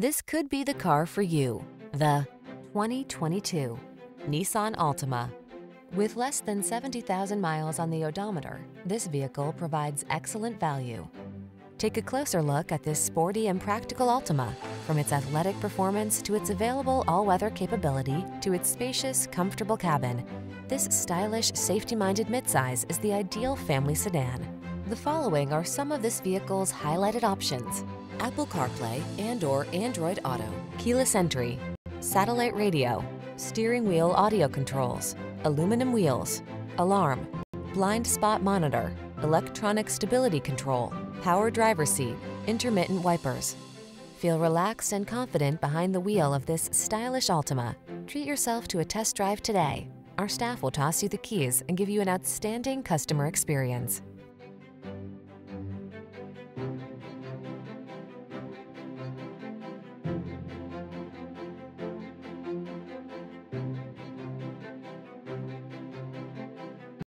This could be the car for you. The 2022 Nissan Altima. With less than 70,000 miles on the odometer, this vehicle provides excellent value. Take a closer look at this sporty and practical Altima. From its athletic performance to its available all-weather capability to its spacious, comfortable cabin, this stylish, safety-minded midsize is the ideal family sedan. The following are some of this vehicle's highlighted options. Apple CarPlay and or Android Auto, keyless entry, satellite radio, steering wheel audio controls, aluminum wheels, alarm, blind spot monitor, electronic stability control, power driver seat, intermittent wipers. Feel relaxed and confident behind the wheel of this stylish Altima. Treat yourself to a test drive today. Our staff will toss you the keys and give you an outstanding customer experience.